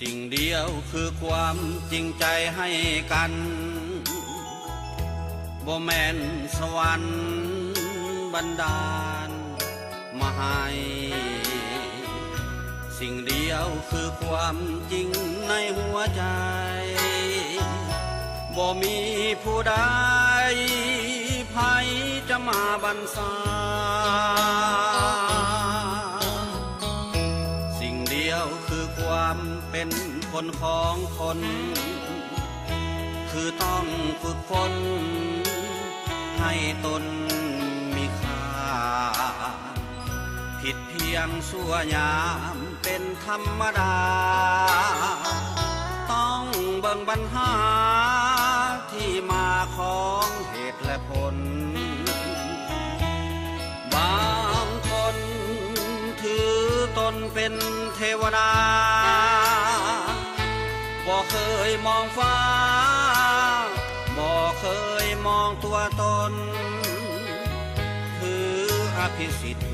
สิ่งเดียวคือความจริงใจให้กันบ่แม่นสวรรค์บันดาลมาให้สิ่งเดียวคือความจริงในหัวใจบ่มีผู้ใดภัยจะมาบันซา เป็นคนของคน คือต้องฝึกฝนให้ตนมีค่า ผิดเพียงสั่วยามเป็นธรรมดา ต้องเบิ่งปัญหาที่มาของเหตุและผล นเป็นเทวดา บ่เคยมองฟ้า บ่เคยมองตัวตน คืออภิสิทธิ์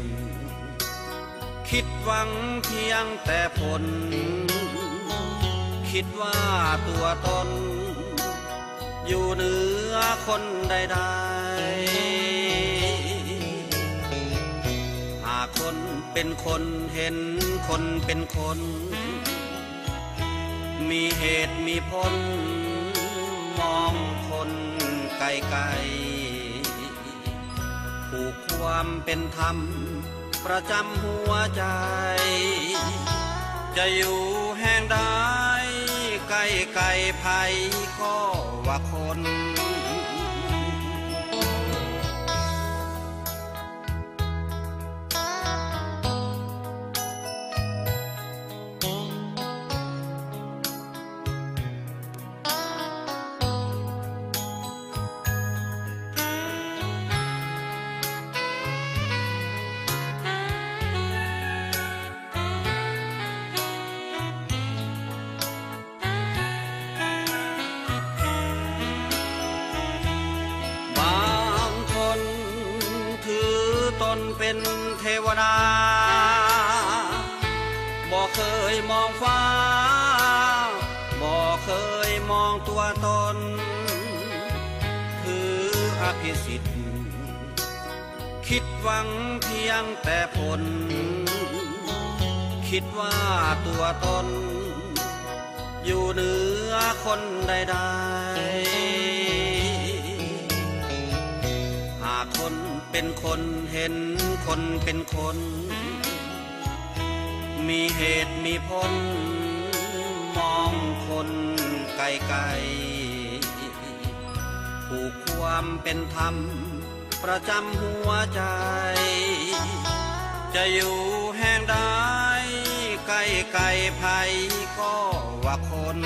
คิดหวังเพียงแต่ผล คิดว่าตัวตน อยู่เหนือคนใดๆ เป็นคนเห็นคนเป็นคน มีเหตุมีผลมองคนไกลๆผูกความเป็นธรรม ประจำหัวใจ จะอยู่แห่งใดไกลไกลภัยก็ว่าคน เป็นเทวดาบ่เคยมองฟ้าบ่เคยมองตัวตน คืออภิสิทธิ์ คิดหวังเพียงแต่ผล คิดว่าตัวตน อยู่เหนือคนใดๆ เป็นคนเห็นคนเป็นคน มีเหตุมีผลมองคนไกลๆผูกความเป็นธรรม ประจำหัวใจ จะอยู่แห่งใดไกลไกลภัยก็ว่าคน